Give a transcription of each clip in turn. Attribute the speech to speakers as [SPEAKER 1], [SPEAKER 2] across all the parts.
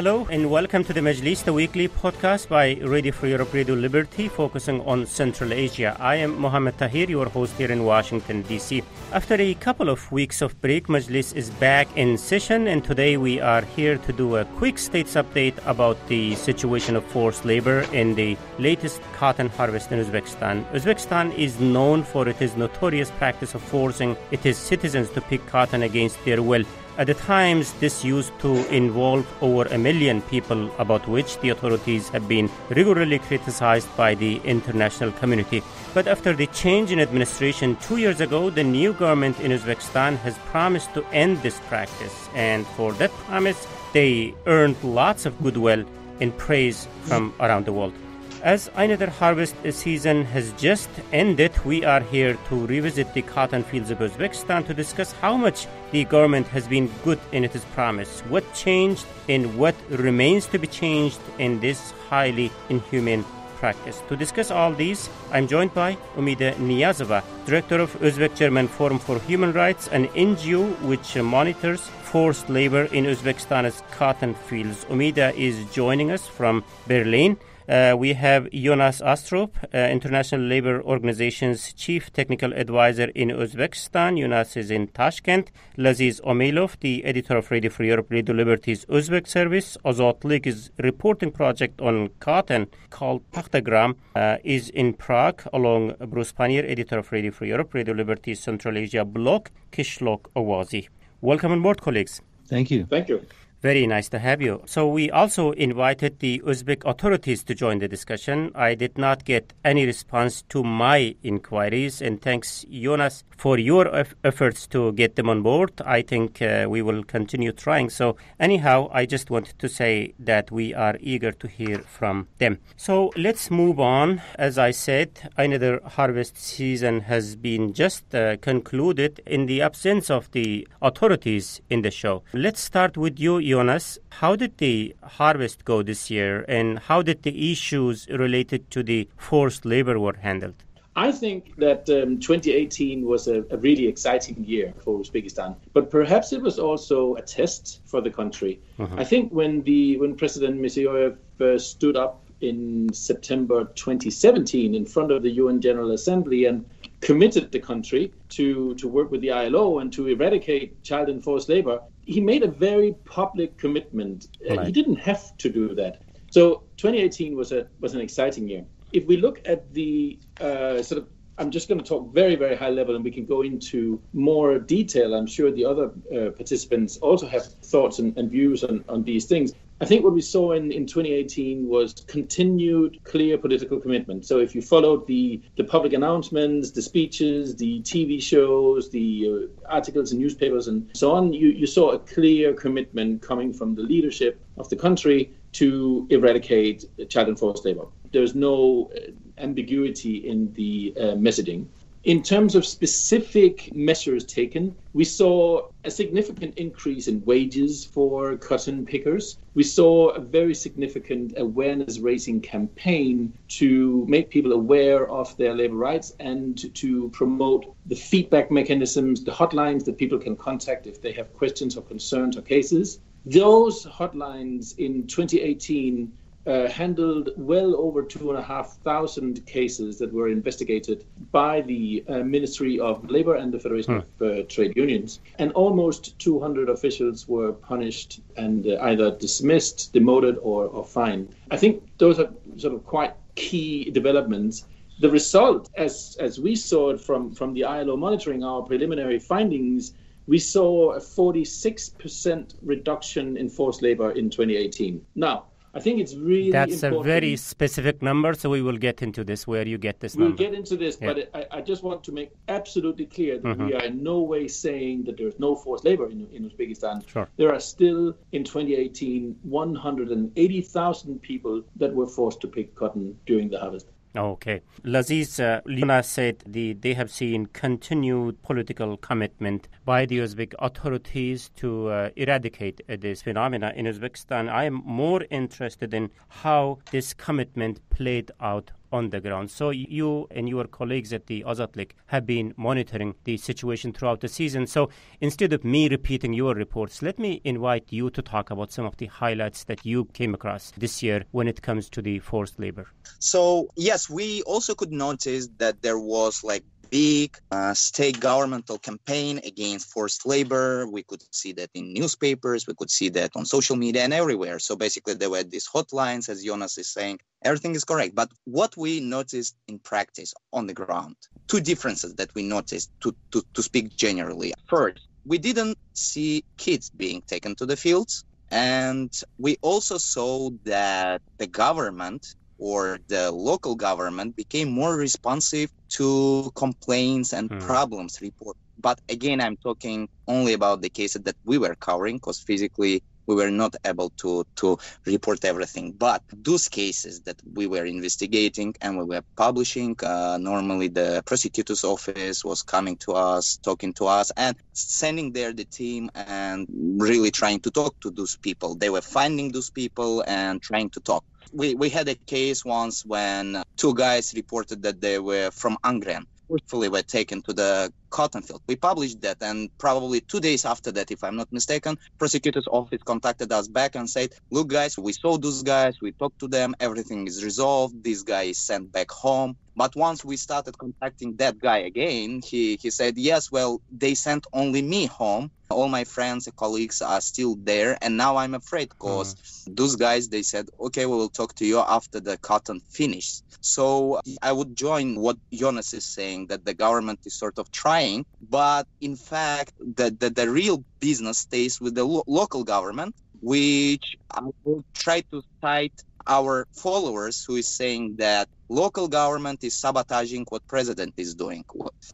[SPEAKER 1] Hello and welcome to the Majlis, the weekly podcast by Radio Free Europe, Radio Liberty, focusing on Central Asia. I am Mohammed Tahir, your host here in Washington, D.C. After a couple of weeks of break, Majlis is back in session, and today we are here to do a quick states update about the situation of forced labor in the latest cotton harvest in Uzbekistan. Uzbekistan is known for its notorious practice of forcing its citizens to pick cotton against their will. At the times, this used to involve over a million people, about which the authorities have been regularly criticized by the international community. But after the change in administration two years ago, the new government in Uzbekistan has promised to end this practice. And for that promise, they earned lots of goodwill and praise from around the world. As another harvest season has just ended, we are here to revisit the cotton fields of Uzbekistan to discuss how much the government has been good in its promise, what changed, and what remains to be changed in this highly inhumane practice. To discuss all these, I'm joined by Umida Niyazova, Director of Uzbek German Forum for Human Rights, an NGO which monitors forced labor in Uzbekistan's cotton fields. Umida is joining us from Berlin. Uh, we have Jonas Astrup, uh, International Labour Organization's Chief Technical Advisor in Uzbekistan. Jonas is in Tashkent. Laziz Omilov, the editor of Radio Free Europe, Radio Liberty's Uzbek service. Ozodlik's reporting project on cotton called Pakhtagram uh, is in Prague, along Bruce Pannier, editor of Radio Free Europe, Radio Liberty's Central Asia blog, Qishloq Ovozi. Welcome on board, colleagues.
[SPEAKER 2] Thank you.
[SPEAKER 3] Thank you.
[SPEAKER 1] Very nice to have you. So, we also invited the Uzbek authorities to join the discussion. I did not get any response to my inquiries, and thanks, Jonas, for your efforts to get them on board. I think uh, we will continue trying. So, anyhow, I just wanted to say that we are eager to hear from them. So, let's move on. As I said, another harvest season has been just uh, concluded in the absence of the authorities in the show. Let's start with you, Jonas, how did the harvest go this year and how did the issues related to the forced labor were handled?
[SPEAKER 3] I think that um, 2018 was a, a, really exciting year for Uzbekistan, but perhaps it was also a test for the country. Uh-huh. I think when the when President Mirziyoyev uh, stood up in September 2017 in front of the UN General Assembly and committed the country to, to work with the ILO and to eradicate child and forced labor, he made a very public commitment. Uh, he didn't have to do that. So 2018 was a was an exciting year. If we look at the uh, sort of I'm just going to talk very, very high level, and we can go into more detail. I'm sure the other uh, participants also have thoughts and, and views on, on these things. I think what we saw in, in 2018 was continued clear political commitment. So if you followed the, the public announcements, the speeches, the TV shows, the uh, articles in newspapers, and so on, you, you saw a clear commitment coming from the leadership of the country to eradicate child and forced labor. There's no uh, ambiguity in the uh, messaging. In terms of specific measures taken, we saw a significant increase in wages for cotton pickers. We saw a very significant awareness raising campaign to make people aware of their labor rights and to promote the feedback mechanisms, the hotlines that people can contact if they have questions or concerns or cases. Those hotlines in 2018 uh, handled well over two and a half thousand cases that were investigated by the uh, Ministry of Labor and the Federation hmm. of uh, Trade Unions. And almost 200 officials were punished and uh, either dismissed, demoted, or, or fined. I think those are sort of quite key developments. The result, as, as we saw it from, from the ILO monitoring our preliminary findings, we saw a 46% reduction in forced labor in 2018. Now, I think it's really
[SPEAKER 1] That's
[SPEAKER 3] important.
[SPEAKER 1] a very specific number, so we will get into this where you get this
[SPEAKER 3] we'll
[SPEAKER 1] number.
[SPEAKER 3] We'll get into this, yeah. but I, I, just want to make absolutely clear that mm-hmm. we are in no way saying that there's no forced labor in, in Uzbekistan.
[SPEAKER 1] Sure.
[SPEAKER 3] There are still, in 2018, 180,000 people that were forced to pick cotton during the harvest.
[SPEAKER 1] Okay. Laziz uh, Lina said the, they have seen continued political commitment by the Uzbek authorities to uh, eradicate uh, this phenomena in Uzbekistan. I am more interested in how this commitment played out on the ground. So you and your colleagues at the Azatlik have been monitoring the situation throughout the season. So instead of me repeating your reports, let me invite you to talk about some of the highlights that you came across this year when it comes to the forced labor.
[SPEAKER 2] So yes, we also could notice that there was like big uh, state governmental campaign against forced labor. We could see that in newspapers, we could see that on social media and everywhere. So basically, there were these hotlines, as Jonas is saying. Everything is correct. But what we noticed in practice on the ground, two differences that we noticed to, to, to speak generally. First, we didn't see kids being taken to the fields. And we also saw that the government or the local government became more responsive to complaints and mm. problems report. But again, I'm talking only about the cases that we were covering because physically we were not able to to report everything. But those cases that we were investigating and we were publishing uh, normally the prosecutor's office was coming to us talking to us and sending there the team and really trying to talk to those people. They were finding those people and trying to talk. We, we had a case once when two guys reported that they were from Angren forcefully were taken to the cotton field. We published that, and probably two days after that, if I'm not mistaken, prosecutor's office contacted us back and said, "Look, guys, we saw those guys, we talked to them, everything is resolved. This guy is sent back home." But once we started contacting that guy again, he, he said, Yes, well, they sent only me home. All my friends and colleagues are still there. And now I'm afraid because mm. those guys, they said, Okay, we will talk to you after the cotton finishes. So I would join what Jonas is saying that the government is sort of trying, but in fact, the, the, the real business stays with the lo- local government, which I will try to cite our followers who is saying that local government is sabotaging what president is doing.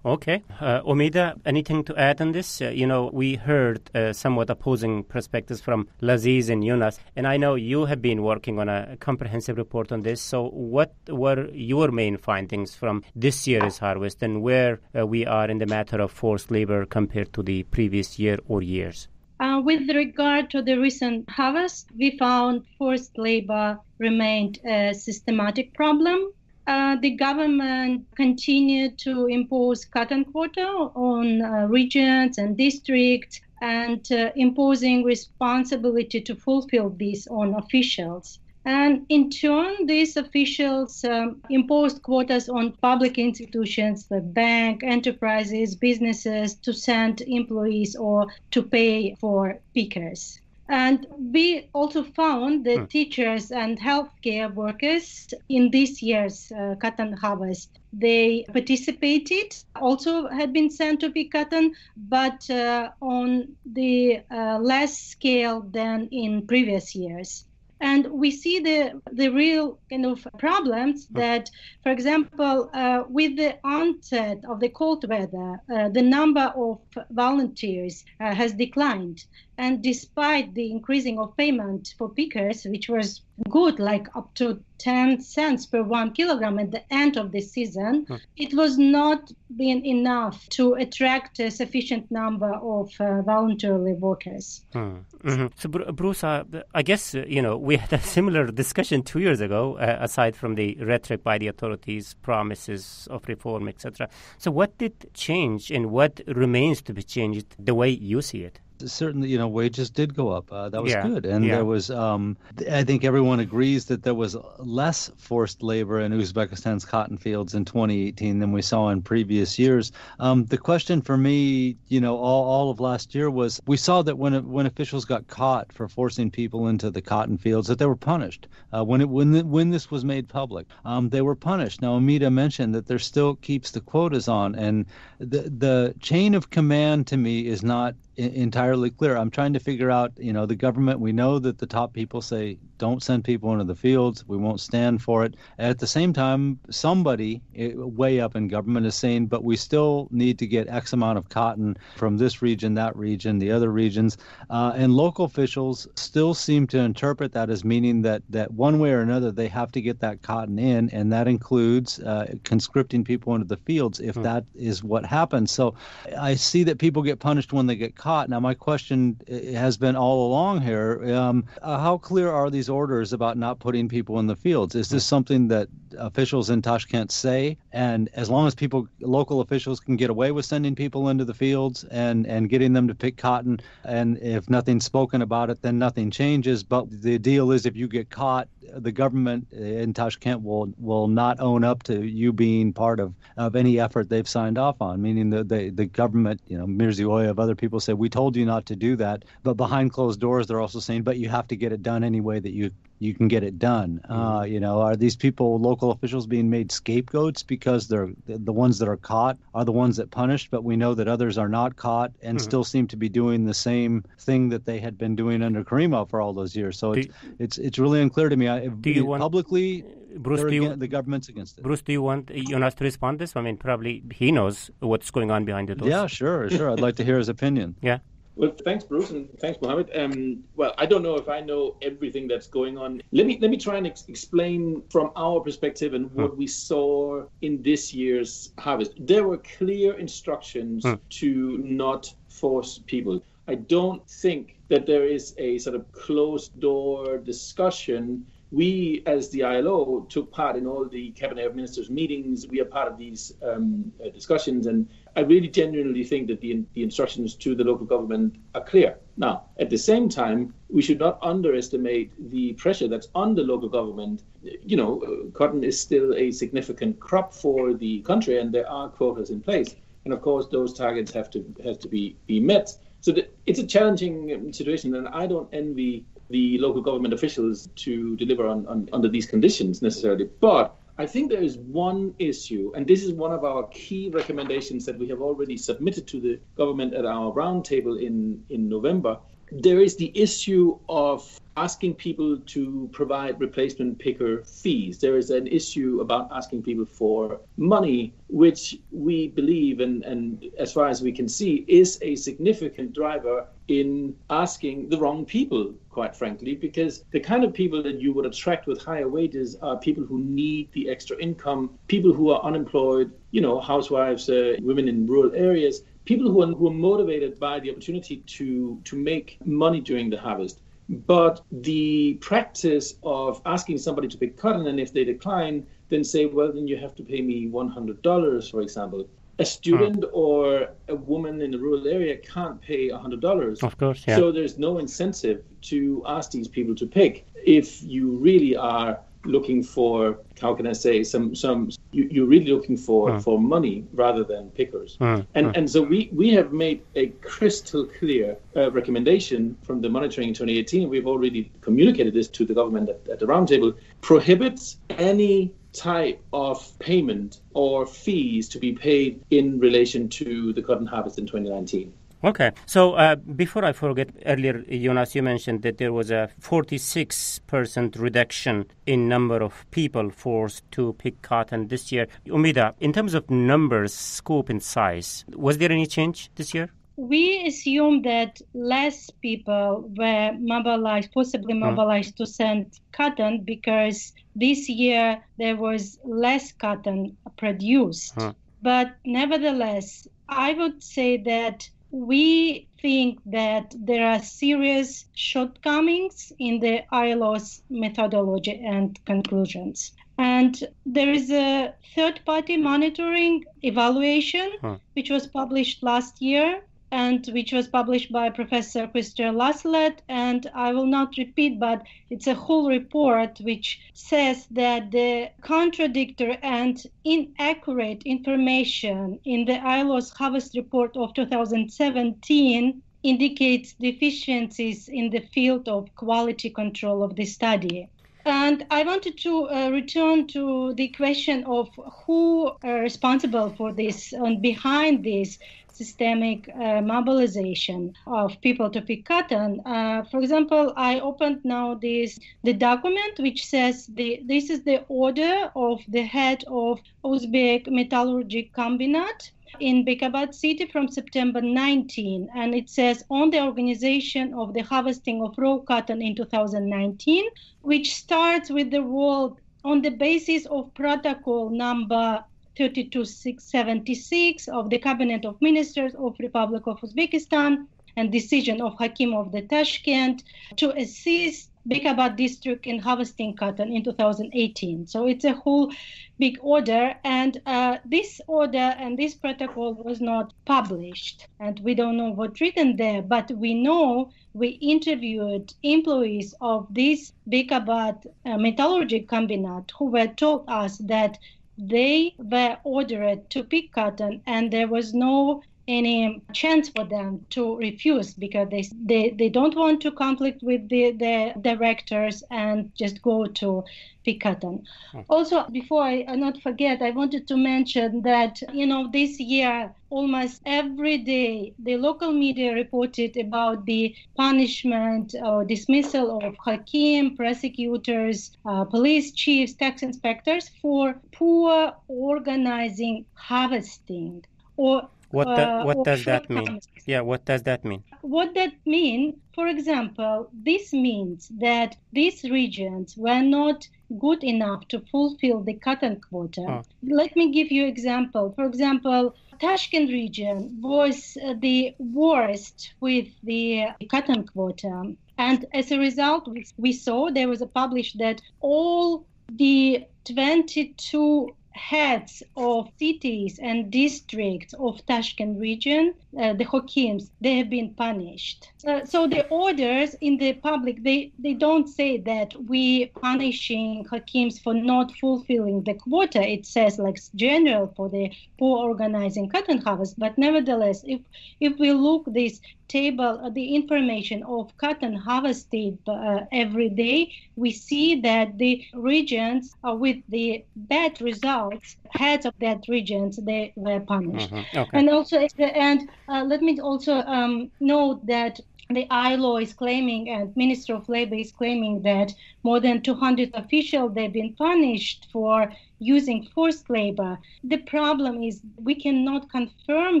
[SPEAKER 1] Okay. Uh, Umida, anything to add on this? Uh, you know, we heard uh, somewhat opposing perspectives from Laziz and Yunus, and I know you have been working on a comprehensive report on this. So what were your main findings from this year's harvest and where uh, we are in the matter of forced labor compared to the previous year or years?
[SPEAKER 4] Uh, with regard to the recent harvest, we found forced labor remained a systematic problem. Uh, the government continued to impose cotton quota on uh, regions and districts and uh, imposing responsibility to fulfill this on officials. And in turn, these officials um, imposed quotas on public institutions like bank, enterprises, businesses to send employees or to pay for pickers. And we also found that hmm. teachers and healthcare workers in this year's uh, cotton harvest, they participated, also had been sent to pick cotton, but uh, on the uh, less scale than in previous years and we see the the real kind of problems that, for example, uh, with the onset of the cold weather, uh, the number of volunteers uh, has declined, and despite the increasing of payment for pickers, which was good, like up to 10 cents per one kilogram at the end of the season, hmm. it was not been enough to attract a sufficient number of uh, voluntarily workers.
[SPEAKER 1] Hmm. Mm-hmm. So, Bruce, uh, I guess, uh, you know, we had a similar discussion two years ago, uh, aside from the rhetoric by the authorities, promises of reform, etc. So, what did change and what remains to be changed the way you see it?
[SPEAKER 5] Certainly, you know, wages did go up. Uh, that was yeah. good, and yeah. there was. Um, I think everyone agrees that there was less forced labor in Uzbekistan's cotton fields in 2018 than we saw in previous years. Um, the question for me, you know, all, all of last year was we saw that when when officials got caught for forcing people into the cotton fields, that they were punished. Uh, when it when the, when this was made public, um, they were punished. Now, Amita mentioned that there still keeps the quotas on, and the the chain of command to me is not entirely clear. I'm trying to figure out, you know, the government, we know that the top people say don't send people into the fields. We won't stand for it. At the same time, somebody eh, way up in government is saying, but we still need to get X amount of cotton from this region, that region, the other regions. Uh, and local officials still seem to interpret that as meaning that, that one way or another they have to get that cotton in, and that includes uh, conscripting people into the fields if hmm. that is what happens. So I see that people get punished when they get caught. Now, my question eh, has been all along here um, uh, how clear are these these orders about not putting people in the fields? Is this hmm. something that officials in Tashkent say? And as long as people, local officials, can get away with sending people into the fields and and getting them to pick cotton, and if nothing's spoken about it, then nothing changes. But the deal is, if you get caught, the government in Tashkent will will not own up to you being part of, of any effort they've signed off on. Meaning the the, the government, you know, Mirziyoyev, other people say we told you not to do that, but behind closed doors they're also saying, but you have to get it done any way that you you can get it done. Uh, mm-hmm. Uh, you know, are these people, local officials, being made scapegoats because they're the ones that are caught are the ones that punished, but we know that others are not caught and mm-hmm. still seem to be doing the same thing that they had been doing under Karimov for all those years. So it's, it's it's really unclear to me. I, do you want, publicly? Bruce, do you, the government's against it.
[SPEAKER 1] Bruce, do you want Jonas to respond this? I mean, probably he knows what's going on behind the doors.
[SPEAKER 5] Yeah, sure, sure. I'd like to hear his opinion.
[SPEAKER 1] Yeah.
[SPEAKER 3] Well, thanks, Bruce, and thanks, Mohammed. Um, well, I don't know if I know everything that's going on. Let me let me try and ex- explain from our perspective and what hmm. we saw in this year's harvest. There were clear instructions hmm. to not force people. I don't think that there is a sort of closed door discussion we, as the ILO, took part in all the cabinet of ministers meetings. We are part of these um, uh, discussions, and I really genuinely think that the, the instructions to the local government are clear. Now, at the same time, we should not underestimate the pressure that's on the local government. You know, cotton is still a significant crop for the country, and there are quotas in place, and of course, those targets have to have to be be met. So the, it's a challenging situation, and I don't envy the local government officials to deliver on, on under these conditions necessarily. But I think there is one issue, and this is one of our key recommendations that we have already submitted to the government at our roundtable in, in November. There is the issue of asking people to provide replacement picker fees. There is an issue about asking people for money, which we believe, and, and as far as we can see, is a significant driver in asking the wrong people, quite frankly, because the kind of people that you would attract with higher wages are people who need the extra income, people who are unemployed, you know, housewives, uh, women in rural areas. People who are, who are motivated by the opportunity to, to make money during the harvest. But the practice of asking somebody to pick cotton, and if they decline, then say, well, then you have to pay me $100, for example. A student hmm. or a woman in a rural area can't pay $100.
[SPEAKER 1] Of course, yeah.
[SPEAKER 3] So there's no incentive to ask these people to pick if you really are looking for how can I say some some you, are really looking for mm. for money rather than pickers mm. and mm. and so we we have made a crystal clear uh, recommendation from the monitoring in 2018 we've already communicated this to the government at, at the roundtable prohibits any type of payment or fees to be paid in relation to the cotton harvest in 2019
[SPEAKER 1] Okay. So uh, before I forget, earlier, Jonas, you mentioned that there was a 46% reduction in number of people forced to pick cotton this year. Umida, in terms of numbers, scope, and size, was there any change this year?
[SPEAKER 4] We assume that less people were mobilized, possibly hmm. mobilized to send cotton because this year there was less cotton produced. Hmm. But nevertheless, I would say that we think that there are serious shortcomings in the ILO's methodology and conclusions. And there is a third party monitoring evaluation, huh. which was published last year, and which was published by Professor Kristian Lasslett. And I will not repeat, but it's a whole report which says that the contradictory and inaccurate information in the ILO's harvest report of 2017 indicates deficiencies in the field of quality control of the study. And I wanted to uh, return to the question of who are responsible for this and behind this systemic uh, mobilization of people to pick cotton. Uh, for example, I opened now this the document which says the this is the order of the head of Uzbek Metallurgy Combinat in Bekabad city from September 19, and it says on the organization of the harvesting of raw cotton in 2019, which starts with the role on the basis of protocol number 32676 of the Cabinet of Ministers of Republic of Uzbekistan and decision of Hakim of the Tashkent to assist Bekabad district in harvesting cotton in 2018. So it's a whole big order, and uh, this order and this protocol was not published, and we don't know what's written there. But we know we interviewed employees of this Bekabad uh, metallurgy combinat who were told us that they were ordered to pick cotton and there was no any chance for them to refuse because they they, they don't want to conflict with the, the directors and just go to Picatan. Hmm. Also, before I, I not forget, I wanted to mention that you know this year almost every day the local media reported about the punishment or dismissal of hakim, prosecutors, uh, police chiefs, tax inspectors for poor organizing harvesting or
[SPEAKER 1] what, uh, what does that mean? Yeah, what does that mean?
[SPEAKER 4] What that mean? For example, this means that these regions were not good enough to fulfill the cotton quota. Oh. Let me give you example. For example, Tashkent region was uh, the worst with the cotton quota. And as a result, we saw there was a publish that all the 22 heads of cities and districts of Tashkent region, uh, the Hakims, they have been punished. Uh, so the orders in the public, they, they don't say that we punishing Hakims for not fulfilling the quota. It says like general for the poor organizing cotton harvest. But nevertheless, if if we look this table, uh, the information of cotton harvested uh, every day, we see that the regions uh, with the bad results, heads of that regions, they were punished. Mm-hmm. Okay. And also, and uh, let me also um, note that the ILO is claiming and Minister of Labor is claiming that more than 200 officials they've been punished for using forced labor. The problem is we cannot confirm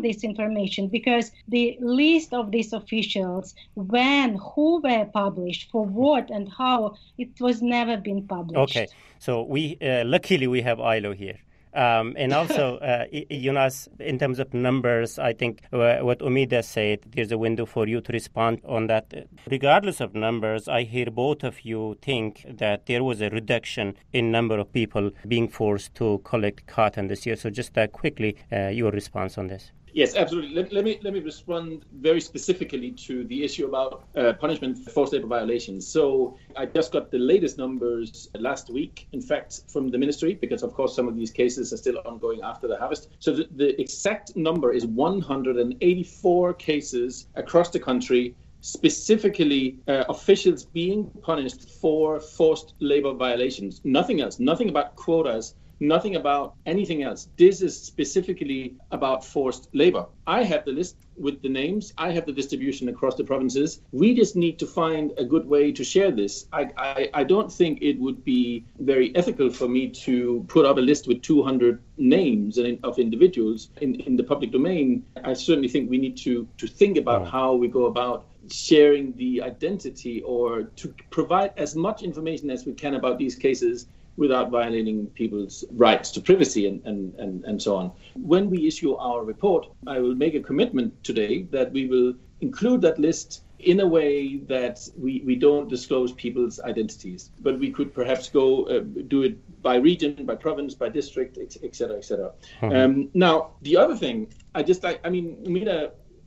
[SPEAKER 4] this information because the list of these officials, when, who were published, for what, and how, it was never been published.
[SPEAKER 1] Okay, so we uh, luckily we have ILO here. Um, and also, uh, Jonas, in terms of numbers, I think uh, what Umida said, there's a window for you to respond on that. Regardless of numbers, I hear both of you think that there was a reduction in number of people being forced to collect cotton this year. So just uh, quickly, uh, your response on this.
[SPEAKER 3] Yes, absolutely. Let, let, me let me respond very specifically to the issue about uh, punishment for forced labor violations. So I just got the latest numbers last week, in fact, from the ministry, because of course some of these cases are still ongoing after the harvest. So the, the exact number is 184 cases across the country specifically uh, officials being punished for forced labor violations. Nothing else, nothing about quotas, nothing about anything else. This is specifically about forced labor. I have the list with the names, I have the distribution across the provinces. We just need to find a good way to share this. I, I, I don't think it would be very ethical for me to put up a list with 200 names of individuals in, in the public domain. I certainly think we need to, to think about how we go about sharing the identity or to provide as much information as we can about these cases without violating people's rights to privacy and, and, and, and so on. When we issue our report, I will make a commitment today that we will include that list in a way that we, we don't disclose people's identities, but we could perhaps go uh, do it by region, by province, by district, et cetera, et cetera. Mm-hmm. Um, now, the other thing, I just like, I mean, Umida,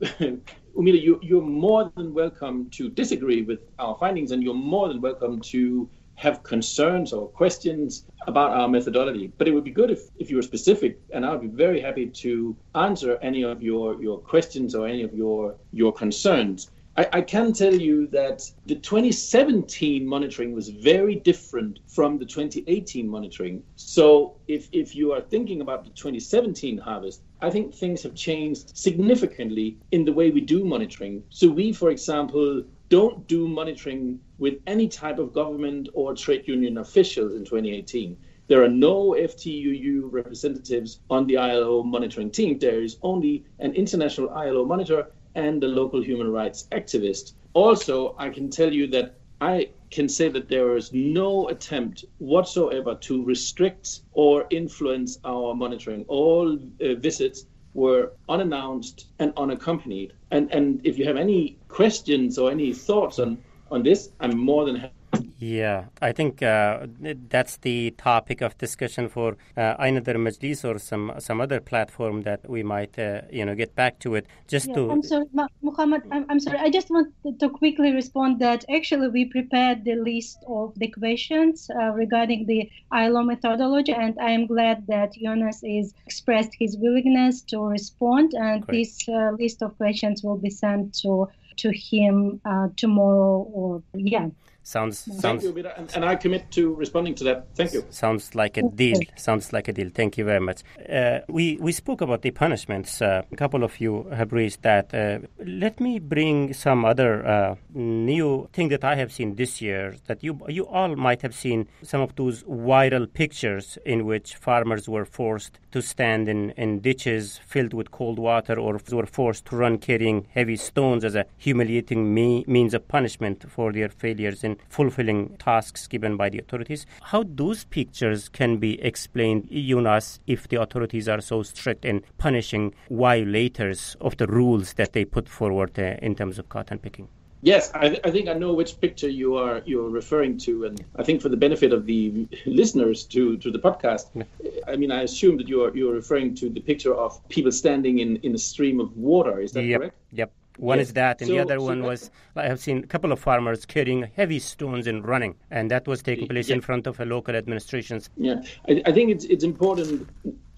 [SPEAKER 3] Umida, you, you're more than welcome to disagree with our findings, and you're more than welcome to have concerns or questions about our methodology. But it would be good if, if you were specific, and I would be very happy to answer any of your, your questions or any of your, your concerns. I, I can tell you that the 2017 monitoring was very different from the 2018 monitoring. So if, if you are thinking about the 2017 harvest, I think things have changed significantly in the way we do monitoring. So we, for example, don't do monitoring with any type of government or trade union officials in 2018. There are no FTUU representatives on the ILO monitoring team. There is only an international ILO monitor and a local human rights activist. Also, I can tell you that I can say that there is no attempt whatsoever to restrict or influence our monitoring. All uh, visits were unannounced and unaccompanied. And and if you have any questions or any thoughts on on this, I'm more than happy.
[SPEAKER 1] Yeah, I think uh, that's the topic of discussion for uh, another Majlis or some some other platform that we might uh, you know get back to it. Just
[SPEAKER 4] yeah,
[SPEAKER 1] to
[SPEAKER 4] I'm sorry, Muhammad. I'm, I'm sorry. I just want to quickly respond that actually we prepared the list of the questions uh, regarding the ILO methodology, and I am glad that Jonas is expressed his willingness to respond, and Great. this uh, list of questions will be sent to to him uh, tomorrow or yeah
[SPEAKER 1] Sounds
[SPEAKER 3] Thank
[SPEAKER 1] sounds.
[SPEAKER 3] You, and, and, I commit to responding to that. Thank you.
[SPEAKER 1] Sounds like a deal. Sounds like a deal. Thank you very much. Uh, we we spoke about the punishments. Uh, a couple of you have raised that. Uh, let me bring some other uh, new thing that I have seen this year. That you you all might have seen some of those viral pictures in which farmers were forced to stand in, in ditches filled with cold water or were forced to run carrying heavy stones as a humiliating me- means of punishment for their failures in fulfilling tasks given by the authorities. How those pictures can be explained, Jonas, if the authorities are so strict in punishing violators of the rules that they put forward uh, in terms of cotton picking?
[SPEAKER 3] Yes, I, th- I, think I know which picture you are you're referring to, and I think for the benefit of the listeners to, to the podcast, I mean, I assume that you are you're referring to the picture of people standing in, in a stream of water. Is that
[SPEAKER 1] yep,
[SPEAKER 3] correct?
[SPEAKER 1] Yep. One
[SPEAKER 3] yes.
[SPEAKER 1] is that, and
[SPEAKER 3] so,
[SPEAKER 1] the other
[SPEAKER 3] so
[SPEAKER 1] one was I have seen a couple of farmers carrying heavy stones and running, and that was taking place
[SPEAKER 3] yeah.
[SPEAKER 1] in front of a local administrations.
[SPEAKER 3] Yeah, I, I, think it's it's important.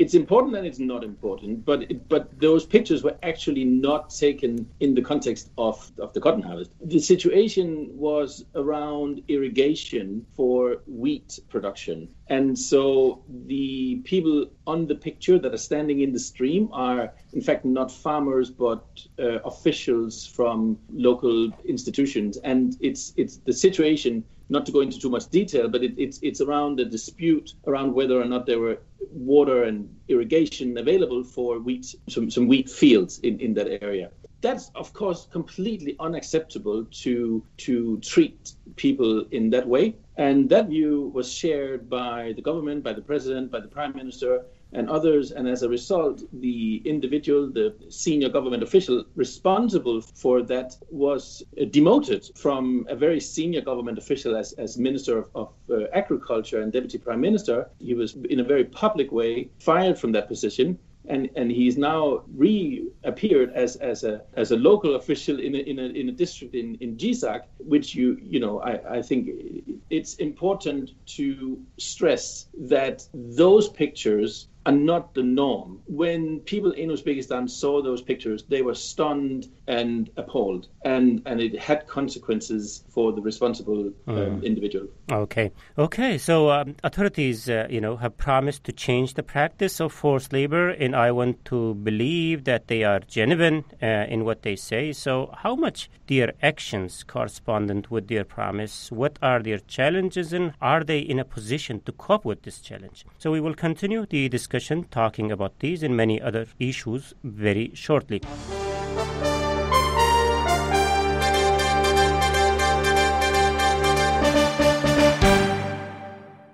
[SPEAKER 3] It's important and it's not important, but but those pictures were actually not taken in the context of, of the cotton harvest. The situation was around irrigation for wheat production, and so the people on the picture that are standing in the stream are in fact not farmers but uh, officials from local institutions, and it's it's the situation. Not to go into too much detail, but it, it's it's around the dispute around whether or not there were water and irrigation available for wheat some, some wheat fields in, in that area. That's of course completely unacceptable to to treat people in that way. And that view was shared by the government, by the president, by the prime minister, and others. And as a result, the individual, the senior government official responsible for that was demoted from a very senior government official as, as Minister of, of uh, Agriculture and Deputy Prime Minister. He was, in a very public way, fired from that position. And, and he's now reappeared as, as a as a local official in a, in a, in a district in, in Jizzakh, which you you know I, I think it's important to stress that those pictures are not the norm. When people in Uzbekistan saw those pictures, they were stunned and appalled, and, and it had consequences for the responsible um, mm. individual.
[SPEAKER 1] Okay, okay. So um, authorities, uh, you know, have promised to change the practice of forced labor, and I want to believe that they are genuine uh, in what they say. So, how much their actions correspondent with their promise? What are their challenges, and are they in a position to cope with this challenge? So, we will continue the discussion discussion talking about these and many other issues very shortly.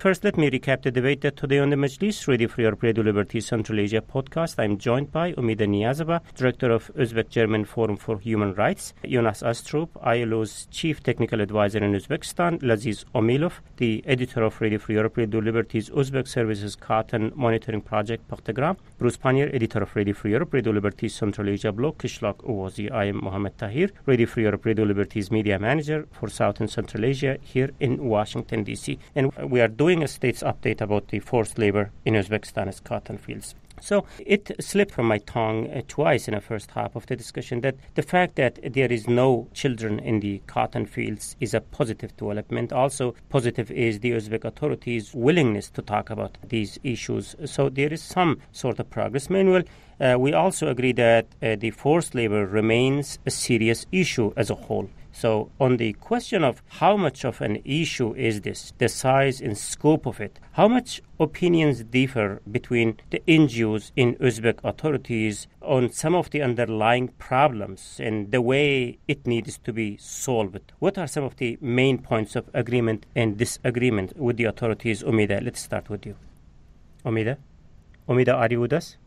[SPEAKER 1] First, let me recap the debate that today on the Majlis, Radio Free Europe Radio Liberty Central Asia podcast. I'm joined by Umida Niyazova, Director of Uzbek German Forum for Human Rights, Jonas Astrup, ILO's Chief Technical Advisor in Uzbekistan, Laziz Omilov, the editor of Radio Free Europe Radio Liberty's Uzbek Services Cotton Monitoring Project, Pakhtagram, Bruce Pannier, editor of Radio Free Europe Radio Liberty's Central Asia blog, Qishloq Ovozi. I am Mohammed Tahir, Radio Free Europe Radio Liberty's media manager for South and Central Asia here in Washington, D.C. And we are doing a state's update about the forced labor in Uzbekistan's cotton fields. So it slipped from my tongue uh, twice in the first half of the discussion that the fact that there is no children in the cotton fields is a positive development. Also, positive is the Uzbek authorities' willingness to talk about these issues. So there is some sort of progress. Meanwhile, uh, we also agree that uh, the forced labor remains a serious issue as a whole. So, on the question of how much of an issue is this, the size and scope of it, how much opinions differ between the NGOs in Uzbek authorities on some of the underlying problems and the way it needs to be solved. What are some of the main points of agreement and disagreement with the authorities? Umida, let's start with you. Umida? Umida, are you with us?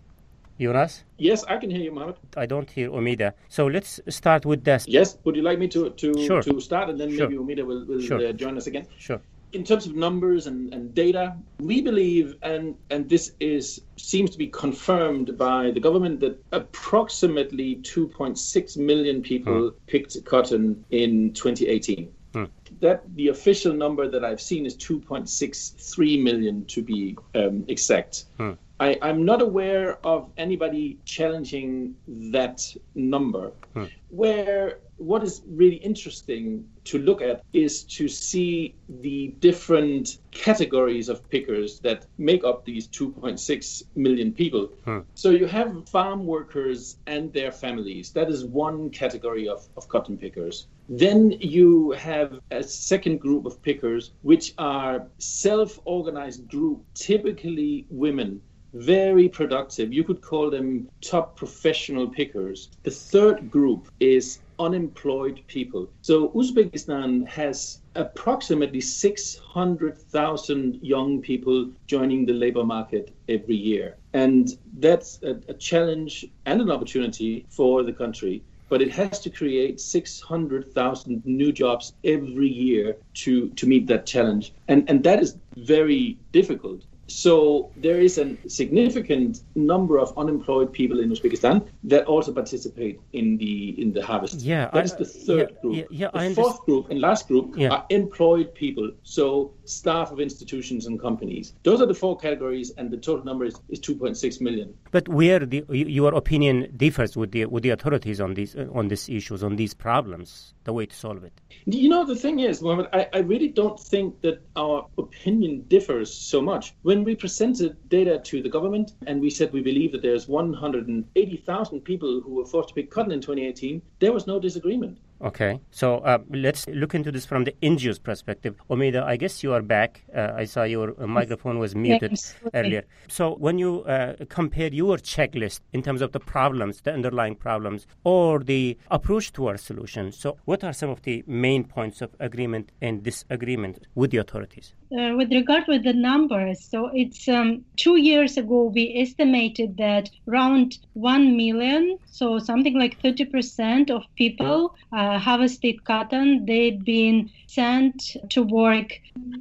[SPEAKER 1] Jonas?
[SPEAKER 3] Yes, I can hear you, Mohammed.
[SPEAKER 1] I don't hear Umida. So let's start with this.
[SPEAKER 3] Yes, would you like me to to,
[SPEAKER 1] sure.
[SPEAKER 3] to start and then
[SPEAKER 1] sure.
[SPEAKER 3] maybe Umida will, will
[SPEAKER 1] sure.
[SPEAKER 3] uh, join us again?
[SPEAKER 1] Sure
[SPEAKER 3] in terms of numbers and, and data, we believe, and, and this is seems to be confirmed by the government, that approximately 2.6 million people hmm. picked cotton in 2018. Hmm. That the official number that I've seen is 2.63 million to be um, exact. Hmm. I, am not aware of anybody challenging that number. Hmm. Where what is really interesting to look at is to see the different categories of pickers that make up these 2.6 million people. Hmm. So you have farm workers and their families. That is one category of, of cotton pickers. Then you have a second group of pickers, which are self organized group, typically women very productive. You could call them top professional pickers. The third group is unemployed people. So Uzbekistan has approximately 600,000 young people joining the labor market every year. And that's a, a, challenge and an opportunity for the country. But it has to create 600,000 new jobs every year to, to meet that challenge. And, and that is very difficult. So there is a significant number of unemployed people in Uzbekistan that also participate in the in the harvest.
[SPEAKER 1] Yeah,
[SPEAKER 3] that's the third
[SPEAKER 1] yeah,
[SPEAKER 3] group.
[SPEAKER 1] Yeah, yeah,
[SPEAKER 3] the
[SPEAKER 1] I
[SPEAKER 3] fourth
[SPEAKER 1] understand.
[SPEAKER 3] group and last group are employed people, so staff of institutions and companies. Those are the four categories, and the total number is, is 2.6 million.
[SPEAKER 1] But where the, your opinion differs with the with the authorities on these on these issues on these problems, the way to solve it.
[SPEAKER 3] You know, the thing is, Mohammed, I, I really don't think that our opinion differs so much. When we presented data to the government and we said we believe that there's 180,000 people who were forced to pick cotton in 2018, there was no disagreement.
[SPEAKER 1] Okay, so uh, let's look into this from the NGO's perspective. Umida, I guess you are back. Uh, I saw your uh, microphone was muted
[SPEAKER 4] yes.
[SPEAKER 1] earlier. So when you uh, compare your checklist in terms of the problems, the underlying problems, or the approach to our solution, so what are some of the main points of agreement and disagreement with the authorities?
[SPEAKER 4] Uh, with regard with the numbers, so it's um, two years ago we estimated that around one million, so something like thirty percent of people uh, harvested cotton. They've been sent to work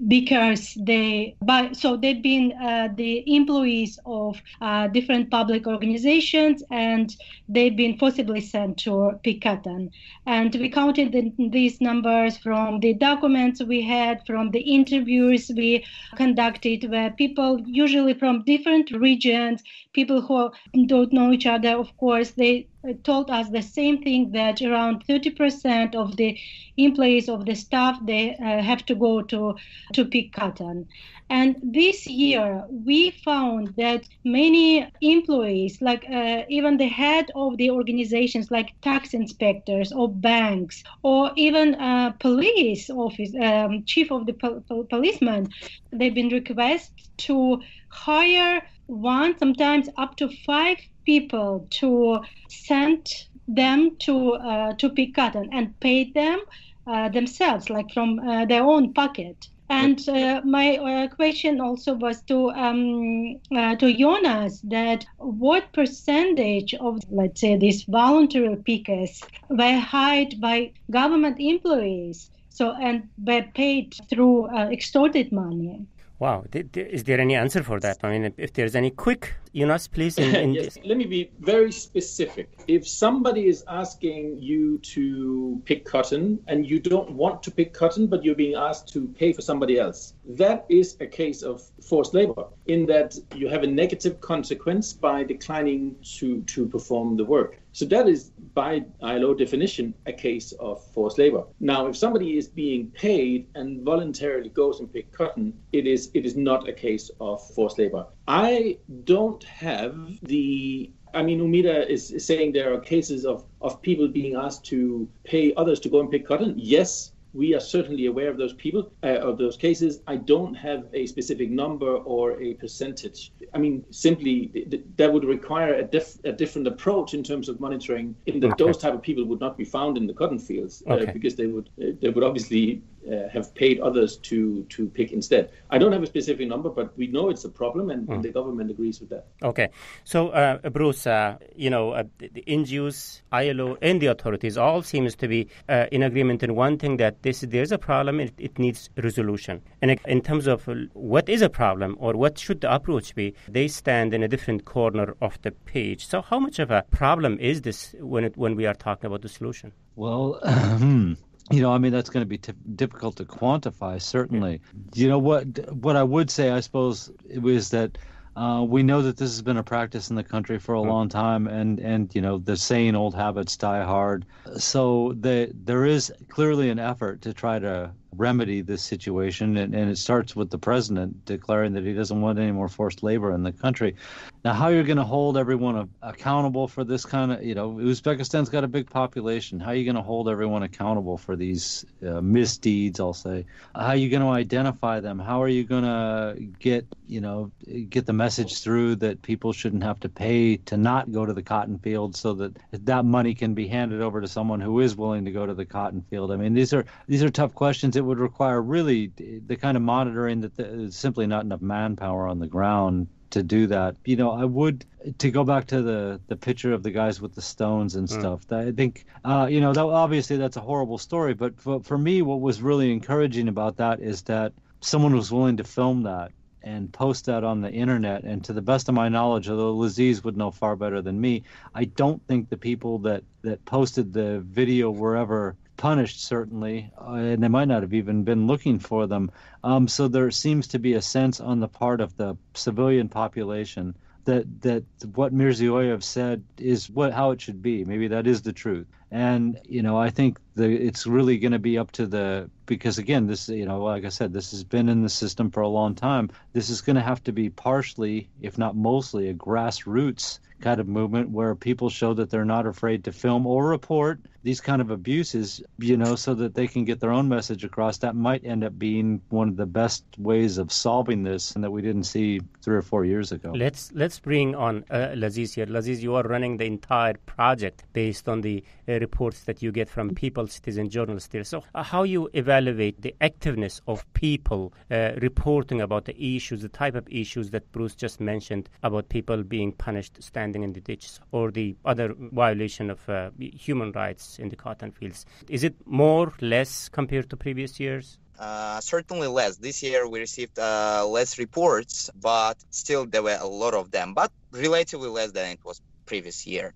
[SPEAKER 4] because they, but so they've been uh, the employees of uh, different public organizations, and they've been forcibly sent to pick cotton. And we counted the, these numbers from the documents we had, from the interviews we conducted where people usually from different regions people who don't know each other of course they told us the same thing that around 30% of the employees of the staff they uh, have to go to to pick cotton. And this year we found that many employees like uh, even the head of the organizations like tax inspectors or banks or even uh, police office um, chief of the po- po- policeman they've been requested to hire one sometimes up to five people to send them to uh, to pick cotton and pay them uh, themselves, like from uh, their own pocket. And uh, my uh, question also was to um, uh, to Jonas that what percentage of let's say these voluntary pickers were hired by government employees, so and were paid through extorted money.
[SPEAKER 1] Wow. Is there any answer for that? I mean, if there's any quick, Jonas, please. In, in
[SPEAKER 3] yes. Let me be very specific. If somebody is asking you to pick cotton and you don't want to pick cotton, but you're being asked to pay for somebody else, that is a case of forced labor in that you have a negative consequence by declining to, to perform the work. So that is, by ILO definition, a case of forced labor. Now, if somebody is being paid and voluntarily goes and pick cotton, it is it is not a case of forced labor. I don't have the I mean, Umida is, is saying there are cases of, of people being asked to pay others to go and pick cotton. Yes, we are certainly aware of those people, uh, of those cases. I don't have a specific number or a percentage. I mean, simply th- that would require a, diff- a, different approach in terms of monitoring. In that okay. those type of people would not be found in the cotton fields uh,
[SPEAKER 1] okay.
[SPEAKER 3] because they would uh, they would obviously uh, have paid others to to pick instead. I don't have a specific number, but we know it's a problem, and, mm. and the government agrees with that.
[SPEAKER 1] Okay, so uh, Bruce, uh, you know, uh, the NGOs, ILO, and the authorities all seems to be uh, in agreement in one thing that this there's a problem, it, it needs resolution. And in terms of what is a problem or what should the approach be, they stand in a different corner of the page. So, how much of a problem is this when it, when we are talking about the solution?
[SPEAKER 5] Well. Hmm you know, I mean, that's going to be t- difficult to quantify, certainly. Yeah. You know what? What I would say, I suppose, is that uh, we know that this has been a practice in the country for a mm-hmm. long time, and and you know, the saying "old habits die hard." So the, there is clearly an effort to try to remedy this situation, and, and it starts with the president declaring that he doesn't want any more forced labor in the country. Now, how you're going to hold everyone accountable for this kind of, you know, Uzbekistan's got a big population. How are you going to hold everyone accountable for these uh, misdeeds? I'll say. How are you going to identify them? How are you going to get, you know, get the message through that people shouldn't have to pay to not go to the cotton field, so that that money can be handed over to someone who is willing to go to the cotton field? I mean, these are these are tough questions. It would require really the kind of monitoring that there's simply not enough manpower on the ground to do that. You know, I would to go back to the the picture of the guys with the stones and mm. stuff. Mm. I think, uh, you know, that, obviously that's a horrible story, but for, for me, what was really encouraging about that is that someone was willing to film that and post that on the internet. And to the best of my knowledge, although Laziz would know far better than me, I don't think the people that that posted the video were ever punished certainly, uh, and they might not have even been looking for them. Um, so there seems to be a sense on the part of the civilian population that that what Mirziyoyev said is what how it should be. Maybe that is the truth. And you know, I think the it's really going to be up to the because again, this you know, like I said, this has been in the system for a long time. This is going to have to be partially, if not mostly, a grassroots kind of movement where people show that they're not afraid to film or report these kind of abuses, you know, so that they can get their own message across. That might end up being one of the best ways of solving this, and that we didn't see three or four years ago.
[SPEAKER 1] Let's let's bring on uh, Laziz here. Laziz, you are running the entire project based on the uh, reports that you get from people, citizen journalists here. So, uh, how you evaluate the activeness of people uh, reporting about the issues, the type of issues that Bruce just mentioned about people being punished standing in the ditches, or the other violation of uh, human rights in the cotton fields? Is it more, less compared to previous years?
[SPEAKER 2] Uh, certainly less. This year we received uh, less reports, but still there were a lot of them, but relatively less than it was previous year.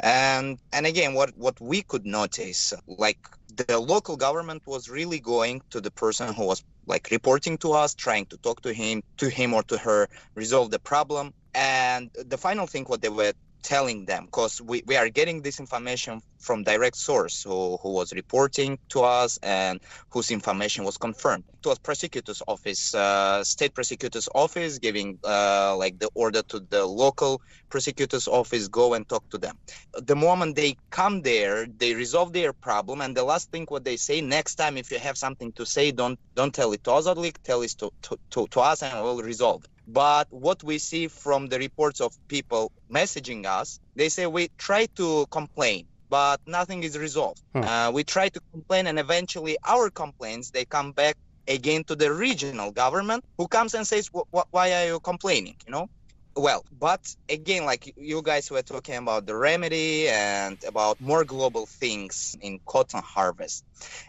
[SPEAKER 2] And and again, what what we could notice, like the local government was really going to the person who was like reporting to us, trying to talk to him, to him or to her, resolve the problem. And the final thing, what they were telling them because we, we are getting this information from direct source who, who was reporting to us and whose information was confirmed. To was prosecutor's office uh, state prosecutor's office giving uh, like the order to the local prosecutor's office go and talk to them. The moment they come there they resolve their problem and the last thing what they say next time if you have something to say don't don't tell it to Ozodlik tell it to, to, to, to us and we'll resolve it but what we see from the reports of people messaging us, they say we try to complain, but nothing is resolved. Hmm. Uh, we try to complain, and eventually our complaints they come back again to the regional government, who comes and says, "Why are you complaining?" You know well but again like you guys were talking about the remedy and about more global things in cotton harvest.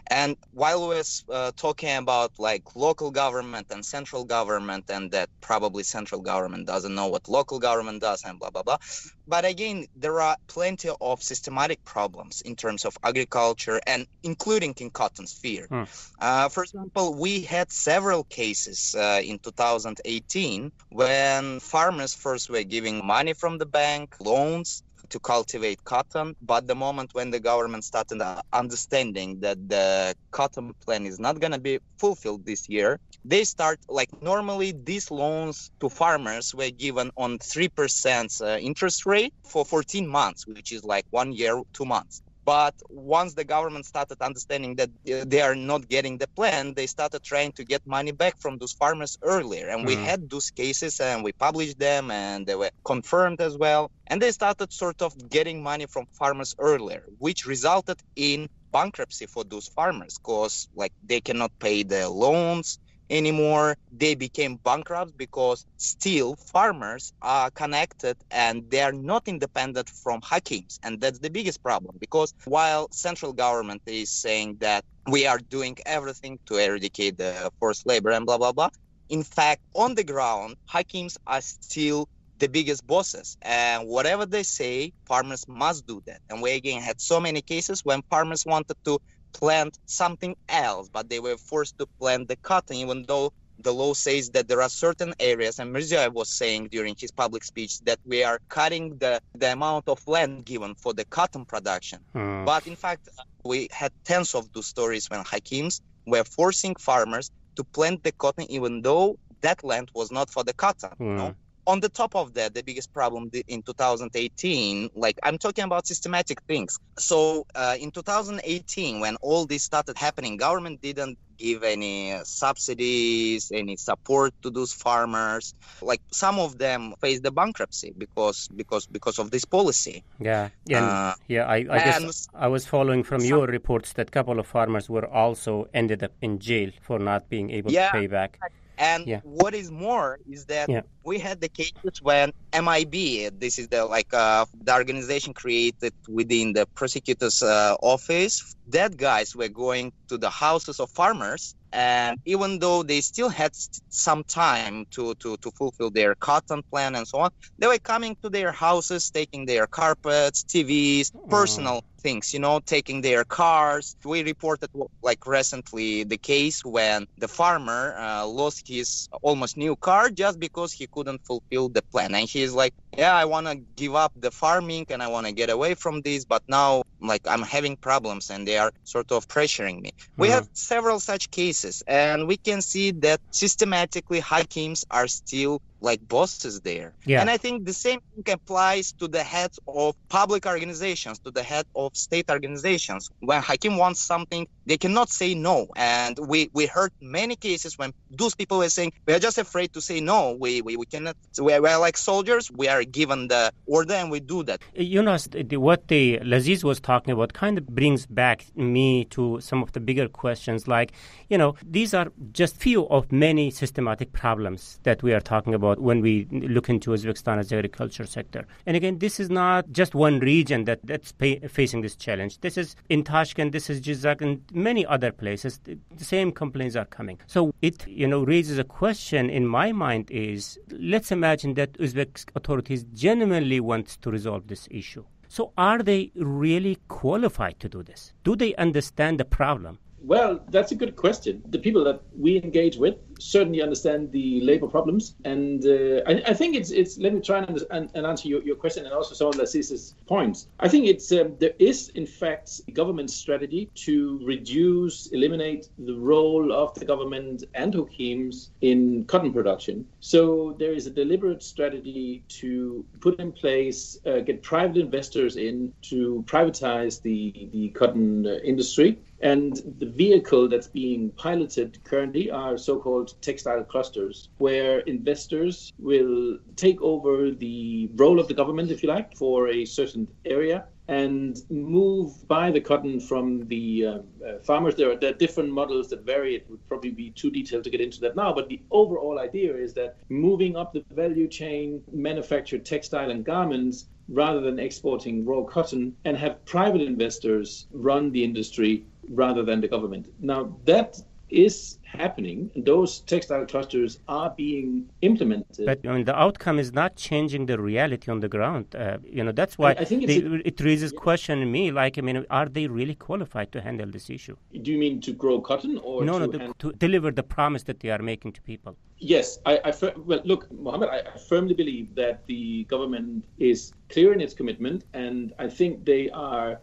[SPEAKER 2] And while we were uh, talking about like local government and central government and that probably central government doesn't know what local government does and blah blah blah but again there are plenty of systematic problems in terms of agriculture and including in cotton sphere hmm. uh, for example we had several cases uh, in 2018 when farmers first were giving money from the bank, loans to cultivate cotton. But the moment when the government started understanding that the cotton plan is not going to be fulfilled this year, they start like normally these loans to farmers were given on 3% uh, interest rate for 14 months, which is like one year, two months. But once the government started understanding that they are not getting the plan, they started trying to get money back from those farmers earlier. And mm. we had those cases and we published them and they were confirmed as well. And they started sort of getting money from farmers earlier, which resulted in bankruptcy for those farmers because like they cannot pay their loans anymore. They became bankrupt because still farmers are connected and they are not independent from hakims. And that's the biggest problem because while central government is saying that we are doing everything to eradicate the forced labor and blah, blah, blah, in fact, on the ground, hakims are still the biggest bosses and whatever they say farmers must do that and we again had so many cases when farmers wanted to plant something else, but they were forced to plant the cotton, even though the law says that there are certain areas, and Mirziyoyev was saying during his public speech that we are cutting the, the amount of land given for the cotton production. Hmm. But in fact, we had tens of those stories when hakims were forcing farmers to plant the cotton, even though that land was not for the cotton. You know? On the top of that, the biggest problem in 2018, like I'm talking about systematic things. So uh, in 2018, when all this started happening, government didn't give any subsidies, any support to those farmers. Like some of them faced the bankruptcy because because because of this policy.
[SPEAKER 1] Yeah, yeah, uh, yeah. I, I guess I was following from some, your reports that a couple of farmers were also ended up in jail for not being able yeah, to pay back.
[SPEAKER 2] And yeah. what is more is that yeah. we had the cases when MIB, this is the like uh, the organization created within the prosecutor's uh, office, that guys were going to the houses of farmers and even though they still had some time to, to, to fulfill their cotton plan and so on they were coming to their houses taking their carpets tvs mm. personal things you know taking their cars. We reported like recently the case when the farmer uh, lost his almost new car just because he couldn't fulfill the plan. And he's like yeah i want to give up the farming and i want to get away from this but now like i'm having problems and they are sort of pressuring me. Mm-hmm. we have several such cases and we can see that systematically hakims are still like bosses there. Yeah. And I think the same thing applies to the heads of public organizations, to the head of state organizations. When Hakim wants something, they cannot say no. And we, we heard many cases when those people were saying, we are just afraid to say no. We, we, we cannot, we're, we're like soldiers. We are given the order and we do that.
[SPEAKER 1] You know, what the Laziz was talking about kind of brings back me to some of the bigger questions like, you know, these are just few of many systematic problems that we are talking about when we look into Uzbekistan as agriculture sector. And again, this is not just one region that, that's pay, facing this challenge. This is in Tashkent, this is Jizzakh, and many other places. The same complaints are coming. So it, you know, raises a question in my mind is, let's imagine that Uzbek authorities genuinely want to resolve this issue. So are they really qualified to do this? Do they understand the problem?
[SPEAKER 3] Well, that's a good question. The people that we engage with certainly understand the labor problems, and uh, I, I, think it's it's. Let me try and, and, and answer your, your question and also some of Laziz's points. I think it's um, there is in fact a government strategy to reduce, eliminate the role of the government and Hakims in cotton production. So there is a deliberate strategy to put in place, uh, get private investors in to privatize the the cotton uh, industry and the vehicle that's being piloted currently are so called textile clusters, where investors will take over the role of the government, if you like, for a certain area and move buy the cotton from the uh, uh, farmers. There are, there are, different models that vary. It would probably be too detailed to get into that now, but the overall idea is that moving up the value chain, manufactured textile and garments rather than exporting raw cotton, and have private investors run the industry rather than the government. Now, that is happening those textile clusters are being implemented
[SPEAKER 1] but I mean, the outcome is not changing the reality on the ground uh, you know that's why I, I think it raises yeah. question in me like i mean are they really qualified to handle this issue
[SPEAKER 3] do you mean to grow cotton or
[SPEAKER 1] no to no to, to deliver the promise that they are making to people
[SPEAKER 3] Yes, I, I well look, Mohammed. I, I, firmly believe that the government is clear in its commitment, and I think they are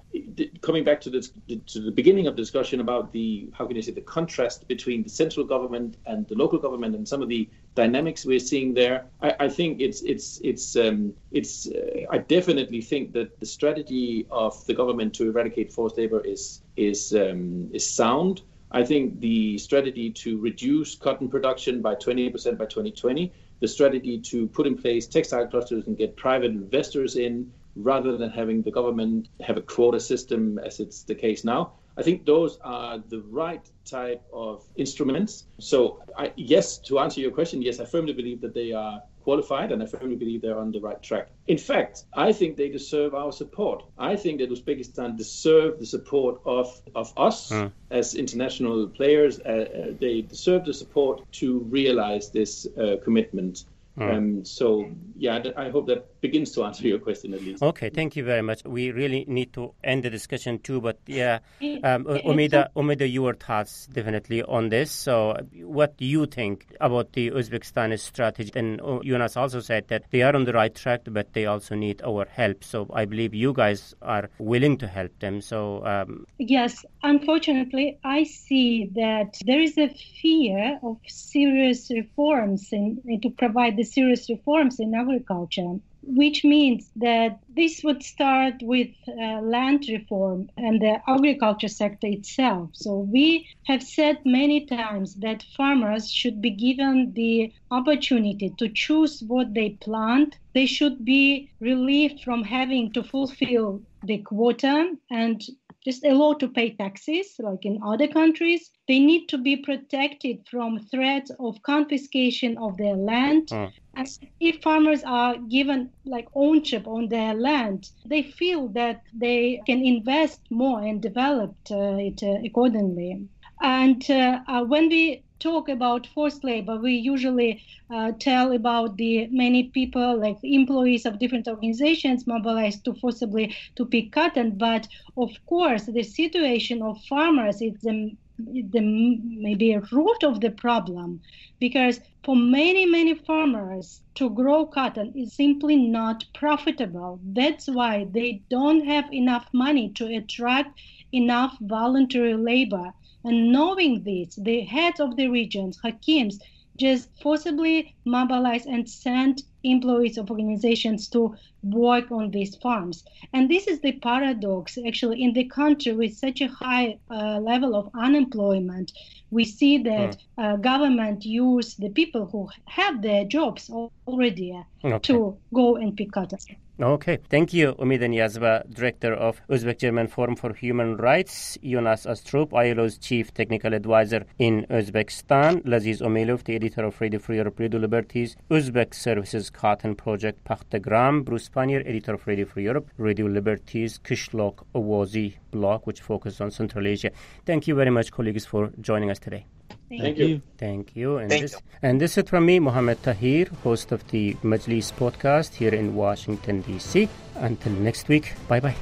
[SPEAKER 3] coming back to this to the beginning of the discussion about the how can you say the contrast between the central government and the local government and some of the dynamics we're seeing there. I, I think it's it's it's um, it's. Uh, I definitely think that the strategy of the government to eradicate forced labor is is um, is sound. I think the strategy to reduce cotton production by 20% by 2020, the strategy to put in place textile clusters and get private investors in rather than having the government have a quota system as it's the case now. I think those are the right type of instruments. So, I, yes, to answer your question, yes, I firmly believe that they are qualified, and I firmly believe they're on the right track. In fact, I think they deserve our support. I think that Uzbekistan deserve the support of, of us mm. as international players. Uh, uh, they deserve the support to realize this uh, commitment. Mm. Um, so, yeah, I hope that begins to answer your question at least.
[SPEAKER 1] Okay, thank you very much. We really need to end the discussion too, but yeah, um, Umida, Umida, your thoughts definitely on this. So, what do you think about the Uzbekistan strategy? And Jonas also said that they are on the right track, but they also need our help. So, I believe you guys are willing to help them. So, um,
[SPEAKER 4] yes, unfortunately, I see that there is a fear of serious reforms and to provide the serious reforms in agriculture which means that this would start with uh, land reform and the agriculture sector itself. So we have said many times that farmers should be given the opportunity to choose what they plant. They should be relieved from having to fulfill the quota and just allowed to pay taxes like in other countries. They need to be protected from threats of confiscation of their land. Mm. And if farmers are given like ownership on their land, they feel that they can invest more and develop uh, it uh, accordingly. And uh, uh when we talk about forced labor, we usually uh, tell about the many people, like employees of different organizations, mobilized to forcibly to pick cotton. But of course, the situation of farmers is the the maybe a root of the problem. Because for many many farmers to grow cotton is simply not profitable. That's why they don't have enough money to attract enough voluntary labor and knowing this, the heads of the regions, hakims, just forcibly mobilize and send employees of organizations to work on these farms. And this is the paradox, actually, in the country with such a high uh, level of unemployment. We see that hmm. uh, government use the people who have their jobs already uh, okay. to go and pick cotton.
[SPEAKER 1] Okay, thank you, Umida Niyazova, Director of Uzbek German Forum for Human Rights, Jonas Astrup, ILO's Chief Technical Advisor in Uzbekistan, Laziz Omilov, the Editor of Radio Free Europe, Radio Liberties, Uzbek Services Cotton Project, Pakhtagram, Bruce Pannier, Editor of Radio Free Europe, Radio Liberties, Qishloq Ovozi blog, which focuses on Central Asia. Thank you very much, colleagues, for joining us today.
[SPEAKER 3] Thank, Thank you. you.
[SPEAKER 1] Thank you.
[SPEAKER 2] And Thank
[SPEAKER 1] this
[SPEAKER 2] you.
[SPEAKER 1] and this is from me, Mohammed Tahir, host of the Majlis podcast here in Washington DC. Until next week, bye bye.